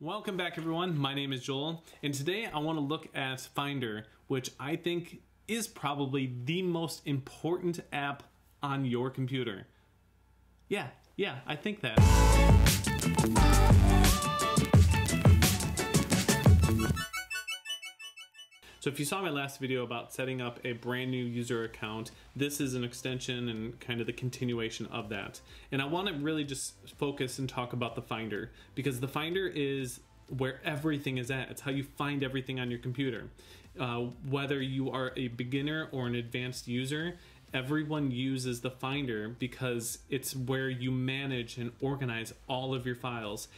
Welcome back everyone, my name is Joel, and today I want to look at Finder, which I think is probably the most important app on your computer. Yeah, yeah, I think that. So if you saw my last video about setting up a brand new user account, this is an extension and kind of the continuation of that. And I want to really just focus and talk about the Finder because the Finder is where everything is at. It's how you find everything on your computer. Uh, whether you are a beginner or an advanced user, everyone uses the Finder because it's where you manage and organize all of your files.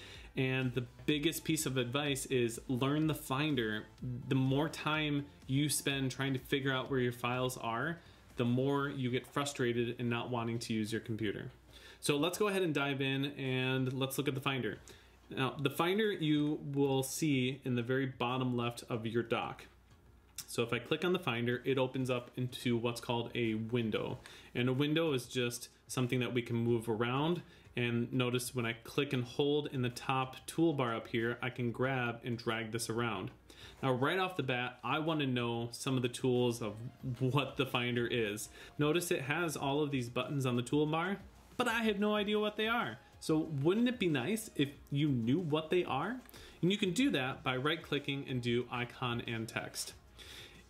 And the biggest piece of advice is learn the Finder. The more time you spend trying to figure out where your files are, the more you get frustrated and not wanting to use your computer. So let's go ahead and dive in and let's look at the Finder. Now, the Finder you will see in the very bottom left of your dock. So if I click on the Finder, it opens up into what's called a window. And a window is just something that we can move around. And notice when I click and hold in the top toolbar up here, I can grab and drag this around. Now, right off the bat, I want to know some of the tools of what the Finder is. Notice it has all of these buttons on the toolbar, but I have no idea what they are. So wouldn't it be nice if you knew what they are? And you can do that by right clicking and do icon and text.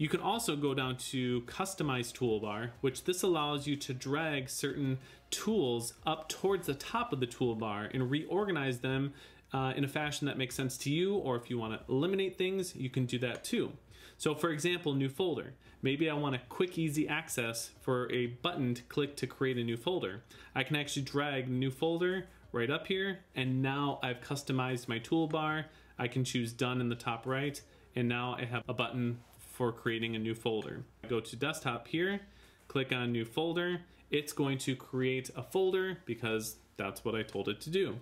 You can also go down to customize toolbar, which this allows you to drag certain tools up towards the top of the toolbar and reorganize them uh, in a fashion that makes sense to you, or if you want to eliminate things, you can do that too. So for example, new folder. Maybe I want a quick, easy access for a button to click to create a new folder. I can actually drag new folder right up here, and now I've customized my toolbar. I can choose done in the top right, and now I have a button for creating a new folder. Go to desktop here, click on new folder. It's going to create a folder because that's what I told it to do.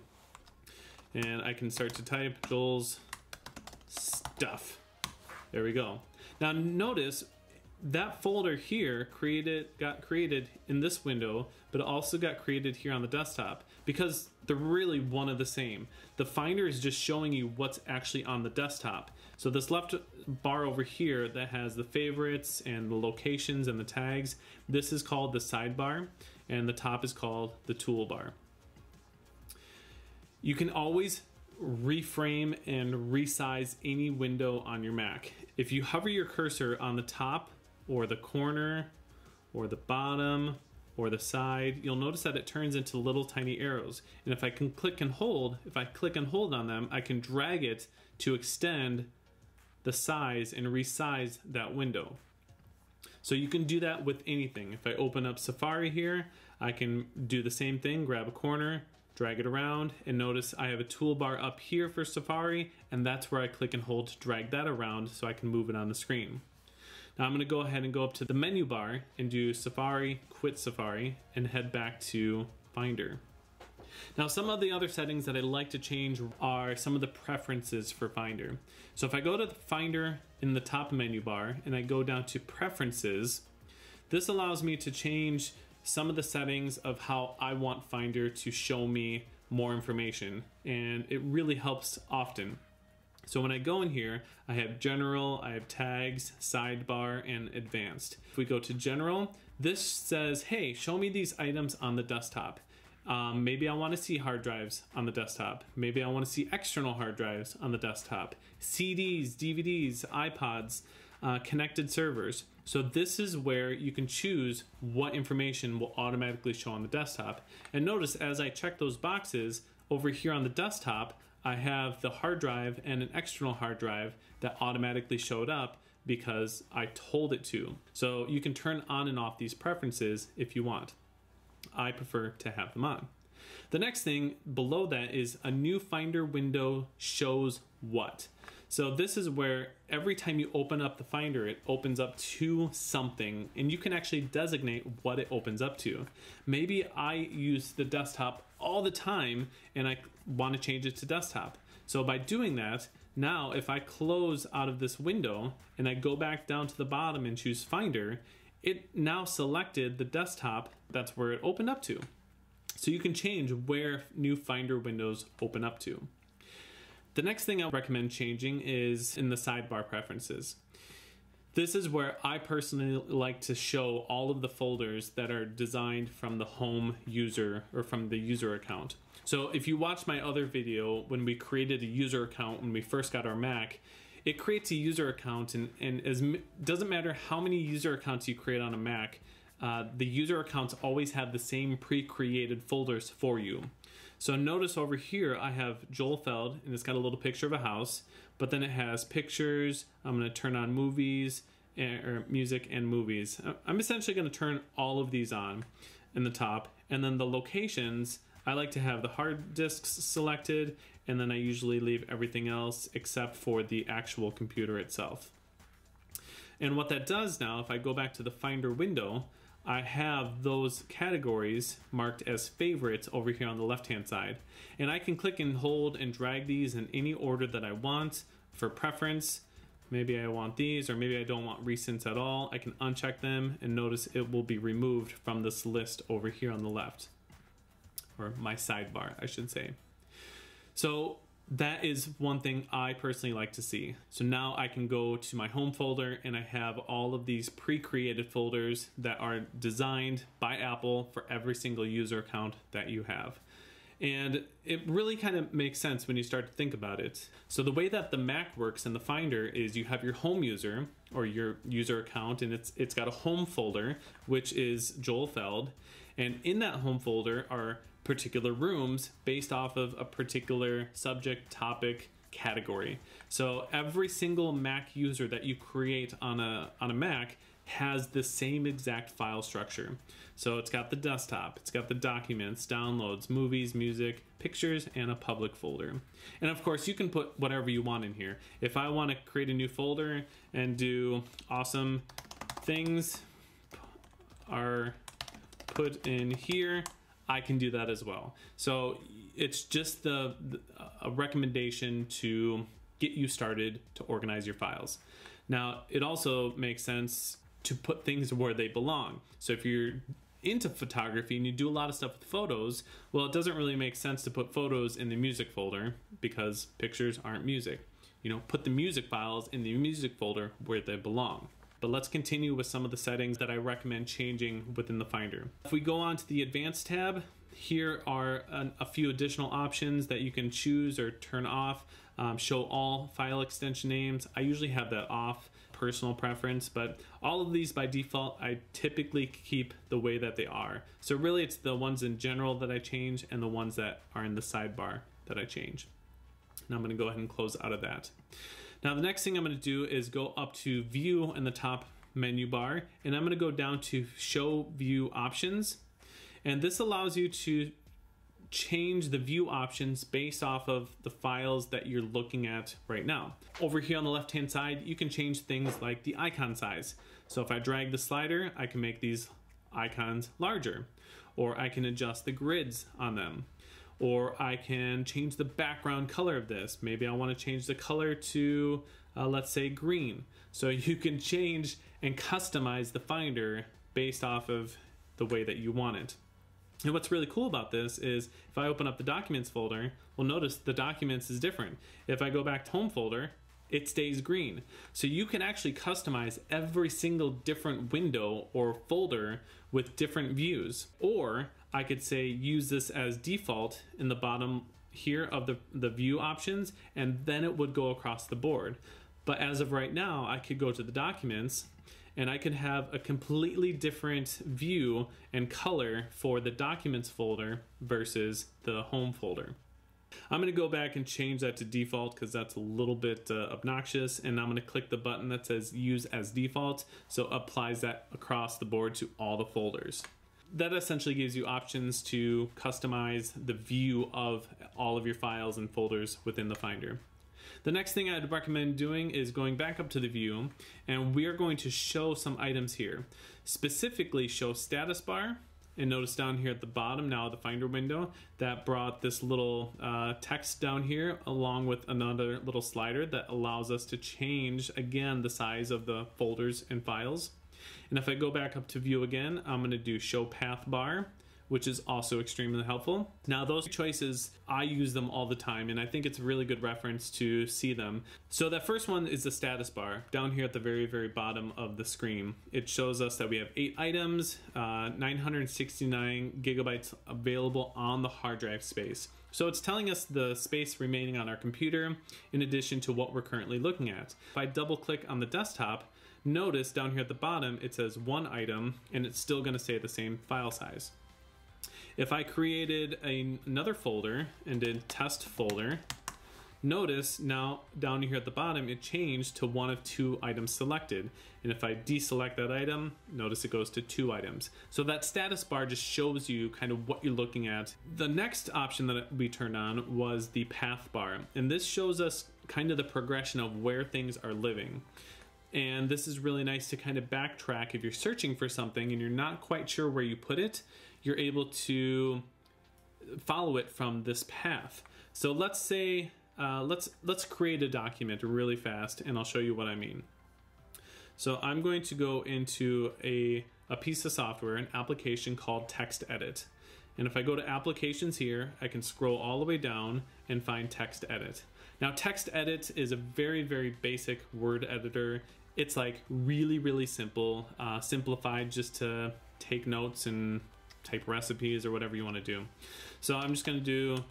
And I can start to type Joel's stuff. There we go. Now notice that folder here created got created in this window, but also got created here on the desktop because they're really one of the same. The Finder is just showing you what's actually on the desktop. So this left bar over here that has the favorites and the locations and the tags, this is called the sidebar, and the top is called the toolbar. You can always reframe and resize any window on your Mac. If you hover your cursor on the top or the corner or the bottom or the side, you'll notice that it turns into little tiny arrows. And if I can click and hold, if I click and hold on them, I can drag it to extend the size and resize that window. So you can do that with anything. If I open up Safari here, I can do the same thing, grab a corner, drag it around, and notice I have a toolbar up here for Safari, and that's where I click and hold to drag that around so I can move it on the screen. Now I'm going to go ahead and go up to the menu bar and do Safari, quit Safari, and head back to Finder. Now some of the other settings that I like to change are some of the preferences for Finder. So if I go to Finder in the top menu bar and I go down to preferences, this allows me to change some of the settings of how I want Finder to show me more information and it really helps often. So when I go in here, I have general, I have tags, sidebar, and advanced. If we go to general, this says, hey, show me these items on the desktop. Um, maybe I want to see hard drives on the desktop. Maybe I want to see external hard drives on the desktop. CDs, DVDs, iPods, uh, connected servers. So this is where you can choose what information will automatically show on the desktop. And notice as I check those boxes over here on the desktop, I have the hard drive and an external hard drive that automatically showed up because I told it to. So you can turn on and off these preferences if you want. I prefer to have them on. The next thing below that is a new Finder window shows what. So this is where every time you open up the Finder, it opens up to something and you can actually designate what it opens up to. Maybe I use the desktop all the time and I want to change it to desktop. So by doing that, now if I close out of this window and I go back down to the bottom and choose Finder, it now selected the desktop, that's where it opened up to. So you can change where new Finder windows open up to. The next thing I recommend changing is in the sidebar preferences. This is where I personally like to show all of the folders that are designed from the home user or from the user account. So if you watch my other video when we created a user account when we first got our Mac, it creates a user account and, and as doesn't matter how many user accounts you create on a Mac, uh, the user accounts always have the same pre-created folders for you. So notice over here I have Joel Feld and it's got a little picture of a house, but then it has pictures. I'm going to turn on movies and, or music and movies. I'm essentially going to turn all of these on in the top and then the locations I like to have the hard disks selected and then I usually leave everything else except for the actual computer itself. And what that does now, if I go back to the Finder window, I have those categories marked as favorites over here on the left hand side. And I can click and hold and drag these in any order that I want for preference. Maybe I want these or maybe I don't want recents at all. I can uncheck them and notice it will be removed from this list over here on the left. Or my sidebar, I should say. So that is one thing I personally like to see. So now I can go to my home folder and I have all of these pre-created folders that are designed by Apple for every single user account that you have. And it really kind of makes sense when you start to think about it. So the way that the Mac works in the Finder is you have your home user or your user account and it's it's got a home folder which is Joel Feld and in that home folder are particular rooms based off of a particular subject, topic, category. So every single Mac user that you create on a on a Mac has the same exact file structure. So it's got the desktop, it's got the documents, downloads, movies, music, pictures, and a public folder. And of course, you can put whatever you want in here. If I want to create a new folder and do awesome things are put in here, I can do that as well. So it's just the, the, a recommendation to get you started to organize your files. Now, it also makes sense to put things where they belong. So if you're into photography and you do a lot of stuff with photos, well, it doesn't really make sense to put photos in the music folder because pictures aren't music. You know, put the music files in the music folder where they belong. But let's continue with some of the settings that I recommend changing within the Finder. If we go on to the Advanced tab, here are an, a few additional options that you can choose or turn off. Um, show all file extension names. I usually have that off personal preference, but all of these by default, I typically keep the way that they are. So really it's the ones in general that I change and the ones that are in the sidebar that I change. Now I'm gonna go ahead and close out of that. Now the next thing I'm going to do is go up to view in the top menu bar and I'm going to go down to show view options and this allows you to change the view options based off of the files that you're looking at right now. Over here on the left hand side you can change things like the icon size. So if I drag the slider I can make these icons larger or I can adjust the grids on them or I can change the background color of this. Maybe I want to change the color to, uh, let's say, green. So you can change and customize the Finder based off of the way that you want it. And what's really cool about this is if I open up the Documents folder, well notice the Documents is different. If I go back to Home folder, it stays green. So you can actually customize every single different window or folder with different views. Or I could say use this as default in the bottom here of the, the view options, and then it would go across the board. But as of right now, I could go to the documents and I could have a completely different view and color for the documents folder versus the home folder. I'm going to go back and change that to default because that's a little bit uh, obnoxious and I'm going to click the button that says use as default so applies that across the board to all the folders that essentially gives you options to customize the view of all of your files and folders within the Finder. The next thing I'd recommend doing is going back up to the view and we are going to show some items here. Specifically show status bar and notice down here at the bottom now the Finder window that brought this little uh, text down here along with another little slider that allows us to change again the size of the folders and files. And if I go back up to view again, I'm going to do show path bar, which is also extremely helpful. Now, those choices, I use them all the time, and I think it's a really good reference to see them. So, that first one is the status bar down here at the very, very bottom of the screen. It shows us that we have eight items, uh, 969 gigabytes available on the hard drive space. So it's telling us the space remaining on our computer in addition to what we're currently looking at. If I double click on the desktop, notice down here at the bottom it says one item and it's still going to say the same file size. If I created a, another folder and did test folder, notice now down here at the bottom it changed to one of two items selected. And if I deselect that item, notice it goes to two items. So that status bar just shows you kind of what you're looking at. The next option that we turned on was the path bar. And this shows us kind of the progression of where things are living. And this is really nice to kind of backtrack if you're searching for something and you're not quite sure where you put it you're able to follow it from this path. So let's say uh, let's let's create a document really fast, and I'll show you what I mean. So I'm going to go into a a piece of software, an application called Text Edit. And if I go to applications here, I can scroll all the way down and find Text Edit. Now, Text Edit is a very, very basic word editor. It's like really, really simple, uh, simplified just to take notes and type recipes or whatever you want to do. So I'm just going to do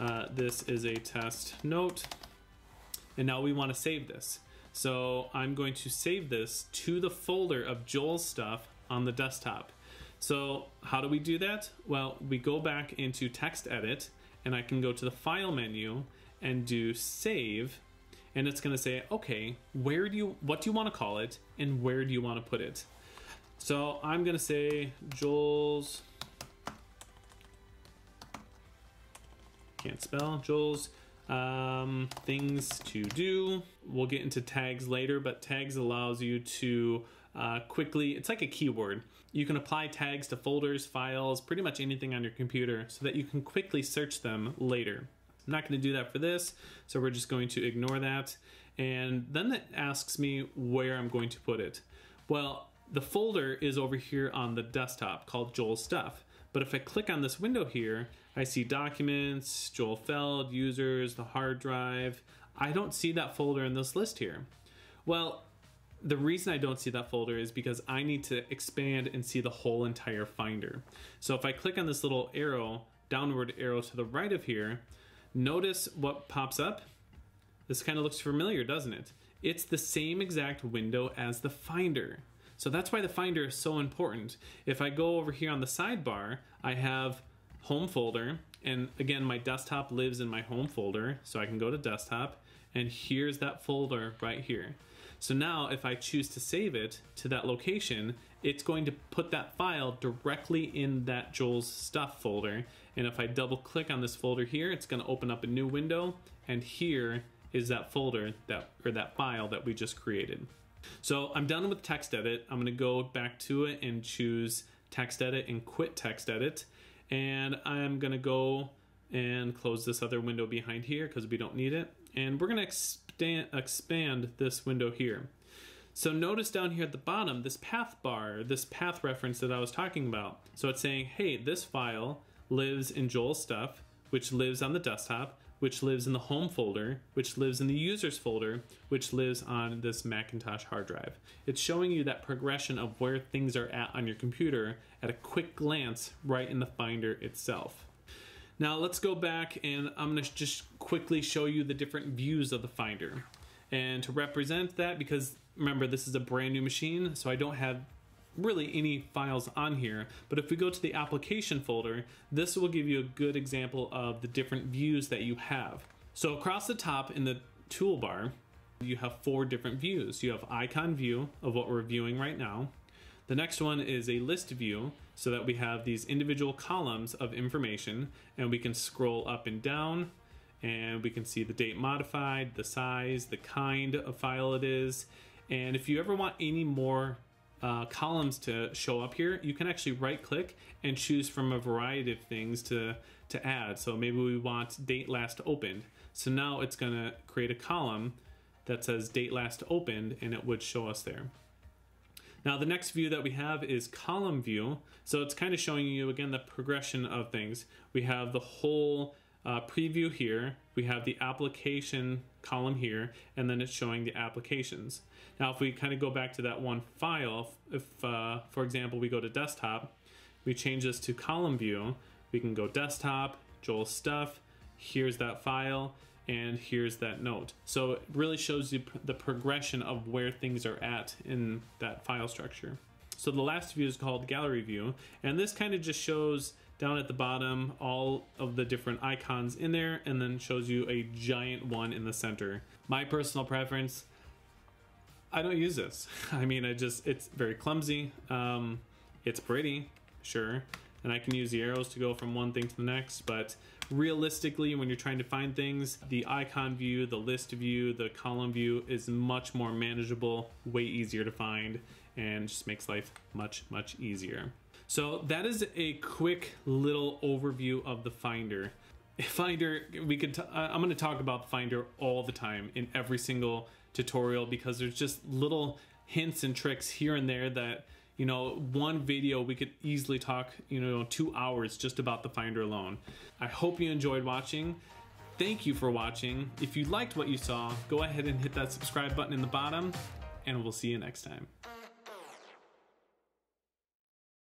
uh, this is a test note. And now we want to save this. So I'm going to save this to the folder of Joel's stuff on the desktop. So how do we do that? Well, we go back into text edit and I can go to the file menu and do save and it's going to say, okay, where do you, what do you want to call it and where do you want to put it? So I'm going to say Joel's can't spell, Joel's um, things to do. We'll get into tags later, but tags allows you to uh, quickly, it's like a keyword. You can apply tags to folders, files, pretty much anything on your computer so that you can quickly search them later. I'm not going to do that for this, so we're just going to ignore that. And then it asks me where I'm going to put it. Well, the folder is over here on the desktop called Joel Stuff. But if I click on this window here, I see documents, Joel Feld, users, the hard drive. I don't see that folder in this list here. Well, the reason I don't see that folder is because I need to expand and see the whole entire Finder. So if I click on this little arrow, downward arrow to the right of here, notice what pops up. This kind of looks familiar, doesn't it? It's the same exact window as the Finder. So that's why the Finder is so important. If I go over here on the sidebar, I have home folder, and again, my desktop lives in my home folder, so I can go to desktop, and here's that folder right here. So now if I choose to save it to that location, it's going to put that file directly in that Joel's stuff folder. And if I double click on this folder here, it's gonna open up a new window, and here is that folder that or that file that we just created. So I'm done with text edit. I'm gonna go back to it and choose text edit and quit text edit. And I'm gonna go and close this other window behind here because we don't need it. And we're gonna expand, expand this window here. So notice down here at the bottom, this path bar, this path reference that I was talking about. So it's saying, hey, this file lives in Joel's stuff, which lives on the desktop, which lives in the home folder, which lives in the users folder, which lives on this Macintosh hard drive. It's showing you that progression of where things are at on your computer at a quick glance right in the Finder itself. Now let's go back and I'm to just quickly show you the different views of the Finder. And to represent that, because remember this is a brand new machine, so I don't have really any files on here, but if we go to the application folder, this will give you a good example of the different views that you have. So across the top in the toolbar, you have four different views. You have icon view of what we're viewing right now. The next one is a list view so that we have these individual columns of information and we can scroll up and down and we can see the date modified, the size, the kind of file it is. And if you ever want any more uh, columns to show up here, you can actually right click and choose from a variety of things to, to add. So maybe we want date last opened. So now it's gonna create a column that says date last opened and it would show us there. Now the next view that we have is column view. So it's kind of showing you again the progression of things. We have the whole uh, preview here, we have the application column here, and then it's showing the applications. Now if we kind of go back to that one file, if uh, for example we go to desktop, we change this to column view, we can go desktop, Joel stuff, here's that file, and here's that note. So it really shows you the progression of where things are at in that file structure. So the last view is called gallery view, and this kind of just shows down at the bottom all of the different icons in there and then shows you a giant one in the center. My personal preference, I don't use this. I mean, I just, it's very clumsy. Um, it's pretty, sure, and I can use the arrows to go from one thing to the next, but realistically, when you're trying to find things, the icon view, the list view, the column view is much more manageable, way easier to find, and just makes life much, much easier. So that is a quick little overview of the Finder. Finder, we could. Uh, i am going to talk about Finder all the time in every single tutorial because there's just little hints and tricks here and there that you know, one video we could easily talk, you know, two hours just about the Finder alone. I hope you enjoyed watching. Thank you for watching. If you liked what you saw, go ahead and hit that subscribe button in the bottom, and we'll see you next time.